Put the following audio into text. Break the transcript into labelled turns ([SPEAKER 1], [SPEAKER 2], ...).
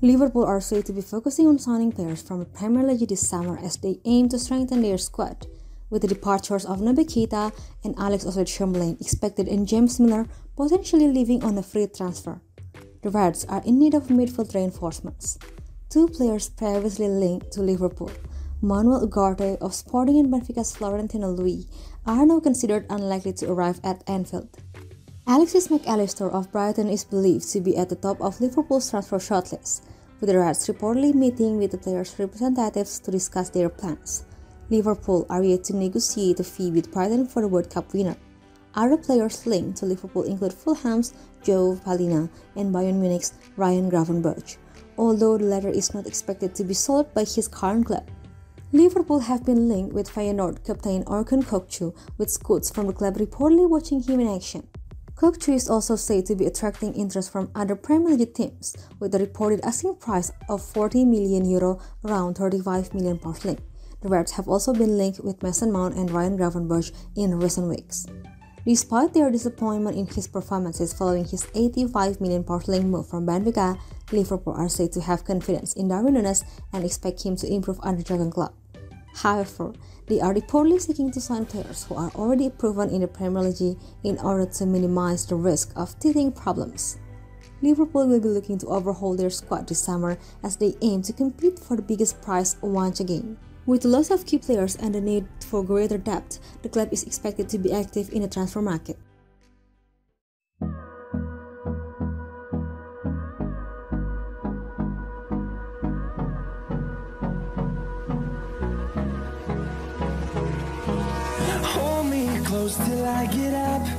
[SPEAKER 1] Liverpool are said to be focusing on signing players from the Premier League this summer as they aim to strengthen their squad, with the departures of Naby Keita and Alex Oxlade-Chamberlain expected and James Milner potentially leaving on a free transfer. The Reds are in need of midfield reinforcements. Two players previously linked to Liverpool, Manuel Ugarte of Sporting and Benfica's Florentino Luis, are now considered unlikely to arrive at Anfield. Alexis Mac Allister of Brighton is believed to be at the top of Liverpool's transfer shortlist, with the Reds reportedly meeting with the players' representatives to discuss their plans. Liverpool are yet to negotiate a fee with Brighton for the World Cup winner. Other players linked to Liverpool include Fulham's Joao Palhinha and Bayern Munich's Ryan Gravenberch, although the latter is not expected to be sold by his current club. Liverpool have been linked with Feyenoord captain Orkun Kökçü, with scouts from the club reportedly watching him in action. Kökçü is also said to be attracting interest from other Premier League teams, with a reported asking price of 40 million euro, around 35 million pounds. The Reds have also been linked with Mason Mount and Ryan Gravenberch in recent weeks. Despite their disappointment in his performances following his 85 million pound move from Benfica, Liverpool are said to have confidence in Darwin Núñez and expect him to improve under Jurgen Klopp. However, they are reportedly seeking to sign players who are already proven in the Premier League in order to minimize the risk of teething problems. Liverpool will be looking to overhaul their squad this summer as they aim to compete for the biggest prize once again. With the loss of key players and the need for greater depth, the club is expected to be active in the transfer market.
[SPEAKER 2] Close till I get up.